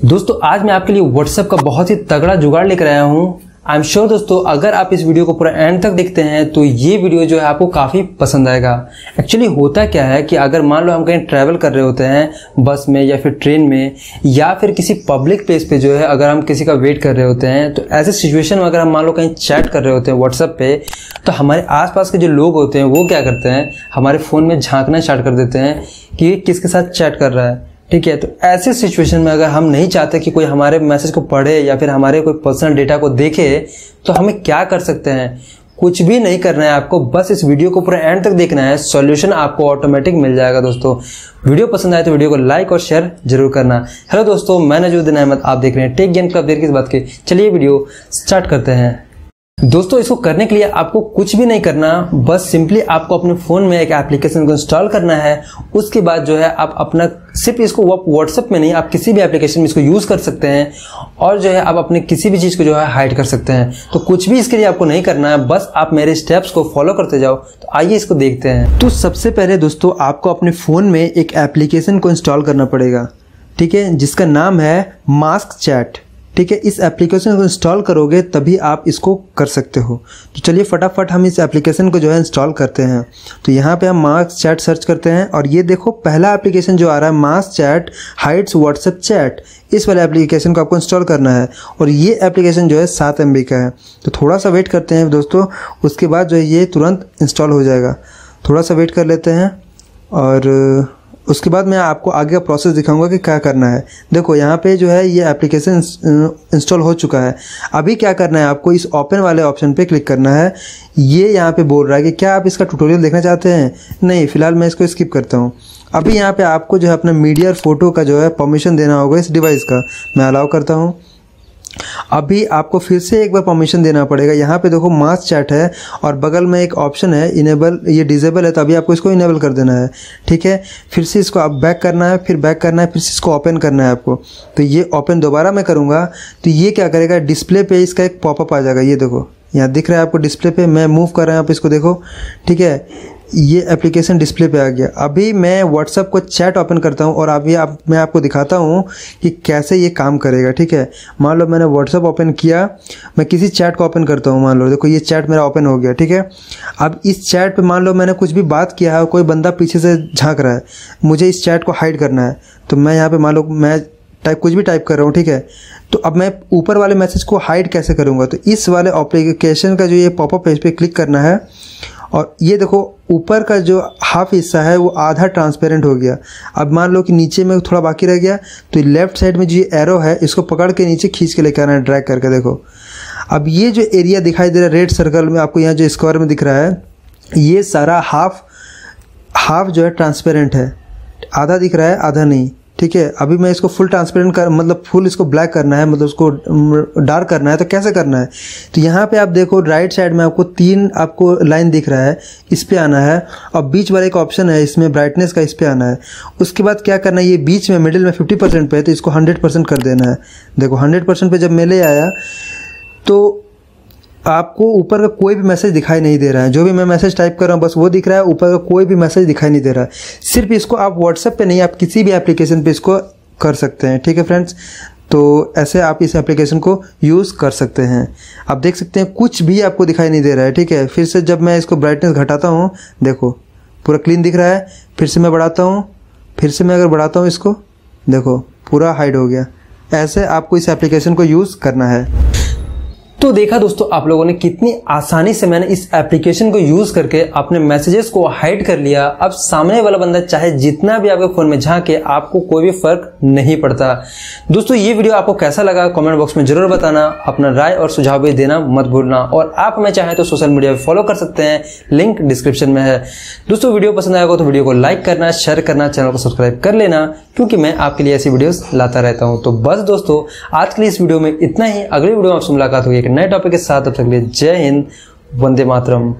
दोस्तों, आज मैं आपके लिए व्हाट्सएप का बहुत ही तगड़ा जुगाड़ लेकर आया हूँ। आई एम श्योर दोस्तों, अगर आप इस वीडियो को पूरा एंड तक देखते हैं तो ये वीडियो जो है आपको काफ़ी पसंद आएगा। एक्चुअली होता क्या है कि अगर मान लो हम कहीं ट्रैवल कर रहे होते हैं बस में या फिर ट्रेन में, या फिर किसी पब्लिक प्लेस पे जो है अगर हम किसी का वेट कर रहे होते हैं तो ऐसे सिचुएशन में अगर हम मान लो कहीं चैट कर रहे होते हैं व्हाट्सएप पे तो हमारे आसपास के जो लोग होते हैं, वो क्या करते हैं, हमारे फ़ोन में झांकना स्टार्ट कर देते हैं कि किसके साथ चैट कर रहा है। ठीक है तो ऐसे सिचुएशन में अगर हम नहीं चाहते कि कोई हमारे मैसेज को पढ़े या फिर हमारे कोई पर्सनल डेटा को देखे तो हमें क्या कर सकते हैं? कुछ भी नहीं करना है आपको, बस इस वीडियो को पूरा एंड तक देखना है सॉल्यूशन आपको ऑटोमेटिक मिल जाएगा दोस्तों। वीडियो पसंद आए तो वीडियो को लाइक और शेयर ज़रूर करना। हेलो दोस्तों, मैं नजरुद्दीन अहमद, आप देख रहे हैं टेक गेन क्लब देर किस बात के। चलिए वीडियो स्टार्ट करते हैं। दोस्तों, इसको करने के लिए आपको कुछ भी नहीं करना, बस सिंपली आपको अपने फ़ोन में एक एप्लीकेशन को इंस्टॉल करना है। उसके बाद जो है, आप अपना, सिर्फ़ इसको व्हाट्सएप में नहीं, आप किसी भी एप्लीकेशन में इसको यूज़ कर सकते हैं और जो है, आप अपने किसी भी चीज़ को जो है हाइड कर सकते हैं। तो कुछ भी इसके लिए आपको नहीं करना है, बस आप मेरे स्टेप्स को फॉलो करते जाओ। तो आइए इसको देखते हैं। तो सबसे पहले दोस्तों, आपको अपने फ़ोन में एक एप्लीकेशन को इंस्टॉल करना पड़ेगा, ठीक है, जिसका नाम है मास्क चैट ठीक है, इस एप्लीकेशन को इंस्टॉल करोगे, तभी आप इसको कर सकते हो। तो चलिए फटाफट हम इस एप्लीकेशन को जो है इंस्टॉल करते हैं। तो यहाँ पे हम मास्क चैट सर्च करते हैं, और ये देखो, पहला एप्लीकेशन जो आ रहा है मास्क चैट हाइट्स व्हाट्सएप चैट इस वाले एप्लीकेशन को आपको इंस्टॉल करना है, और ये एप्लीकेशन जो है सात एम का है। तो थोड़ा सा वेट करते हैं दोस्तों, उसके बाद जो है ये तुरंत इंस्टॉल हो जाएगा। थोड़ा सा वेट कर लेते हैं, और उसके बाद मैं आपको आगे का प्रोसेस दिखाऊँगा कि क्या करना है। देखो, यहाँ पे जो है, ये एप्लीकेशन इंस्टॉल हो चुका है। अभी क्या करना है, आपको इस ओपन वाले ऑप्शन पे क्लिक करना है। ये यहाँ पे बोल रहा है कि क्या आप इसका ट्यूटोरियल देखना चाहते हैं? नहीं, फ़िलहाल मैं इसको स्किप करता हूँ। अभी यहाँ पर आपको जो है, अपना मीडिया और फ़ोटो का जो है परमिशन देना होगा इस डिवाइस का। मैं अलाउ करता हूँ। अभी आपको फिर से एक बार परमिशन देना पड़ेगा। यहाँ पे देखो मास चैट है और बगल में एक ऑप्शन है इनेबल ये डिजेबल है तो अभी आपको इसको इनेबल कर देना है। ठीक है? फिर से इसको आप बैक करना है, फिर बैक करना है, फिर से इसको ओपन करना है आपको। तो ये ओपन दोबारा मैं करूँगा। तो ये क्या करेगा? डिस्प्ले पे इसका एक पॉपअप आ जाएगा। ये देखो, यहाँ दिख रहा है आपको डिस्प्ले पे। मैं मूव कर रहा हूँ, आप इसको देखो। ठीक है? ये एप्लीकेशन डिस्प्ले पे आ गया। अभी मैं व्हाट्सअप को चैट ओपन करता हूँ और अभी आप, मैं आपको दिखाता हूँ कि कैसे ये काम करेगा, ठीक है? मान लो मैंने व्हाट्सअप ओपन किया, मैं किसी चैट को ओपन करता हूँ, मान लो। देखो, ये चैट मेरा ओपन हो गया, ठीक है? अब इस चैट पे मान लो मैंने कुछ भी बात किया है कोई बंदा पीछे से झाँक रहा है, मुझे इस चैट को हाइड करना है तो मैं यहाँ पर मान लो मैं टाइप कुछ भी टाइप कर रहा हूँ, ठीक है? तो अब मैं ऊपर वाले मैसेज को हाइड कैसे करूँगा? तो इस वाले एप्लीकेशन का जो ये पॉपअप पेज पे क्लिक करना है और ये देखो, ऊपर का जो हाफ़ हिस्सा है, वो आधा ट्रांसपेरेंट हो गया। अब मान लो कि नीचे में थोड़ा बाकी रह गया तो लेफ़्ट साइड में जो ये एरो है, इसको पकड़ के नीचे खींच के लेकर आना है ड्रैग करके देखो। अब ये जो एरिया दिखाई दे रहा है रेड सर्कल में आपको यहाँ जो स्क्वायर में दिख रहा है, ये सारा हाफ़ हाफ़ जो है ट्रांसपेरेंट है। आधा दिख रहा है, आधा नहीं। ठीक है, अभी मैं इसको फुल ट्रांसपेरेंट कर मतलब फुल इसको ब्लैक करना है मतलब उसको डार्क करना है तो कैसे करना है? तो यहाँ पे आप देखो राइट साइड में आपको तीन आपको लाइन दिख रहा है, इस पर आना है, और बीच वाला एक ऑप्शन है, इसमें ब्राइटनेस का इस पर आना है। उसके बाद क्या करना है, ये बीच में मिडिल में फिफ्टी परसेंट पे तो इसको हंड्रेड परसेंट कर देना है। देखो हंड्रेड परसेंट पे जब मैं ले आया तो आपको ऊपर का कोई भी मैसेज दिखाई नहीं दे रहा है। जो भी मैं मैसेज टाइप कर रहा हूँ, बस वो दिख रहा है, ऊपर का कोई भी मैसेज दिखाई नहीं दे रहा है। सिर्फ़ इसको आप व्हाट्सएप पे नहीं, आप किसी भी एप्लीकेशन पे इसको कर सकते हैं, ठीक है फ्रेंड्स तो ऐसे आप इस एप्लीकेशन को यूज़ कर सकते हैं। आप देख सकते हैं, कुछ भी आपको दिखाई नहीं दे रहा है, ठीक है? फिर से जब मैं इसको ब्राइटनेस घटाता हूँ, देखो, पूरा क्लीन दिख रहा है। फिर से मैं बढ़ाता हूँ, फिर से मैं अगर बढ़ाता हूँ इसको, देखो, पूरा हाइड हो गया। ऐसे आपको इस एप्लीकेशन को यूज़ करना है। तो देखा दोस्तों, आप लोगों ने कितनी आसानी से मैंने इस एप्लीकेशन को यूज़ करके अपने मैसेजेस को हाइड कर लिया। अब सामने वाला बंदा चाहे जितना भी आपके फ़ोन में झांके, आपको कोई भी फ़र्क नहीं पड़ता। दोस्तों, ये वीडियो आपको कैसा लगा कमेंट बॉक्स में ज़रूर बताना। अपना राय और सुझाव भी देना मत भूलना। और आप हमें चाहे तो सोशल मीडिया पर फॉलो कर सकते हैं। लिंक डिस्क्रिप्शन में है। दोस्तों वीडियो पसंद आएगा तो वीडियो को लाइक करना शेयर करना चैनल को सब्सक्राइब कर लेना, क्योंकि मैं आपके लिए ऐसी वीडियोस लाता रहता हूँ। तो बस दोस्तों, आज के लिए इस वीडियो में इतना ही। अगली वीडियो में आपसे मुलाकात होगी। नए टॉपिक के साथ अब तक लिए जय हिंद वंदे मातरम।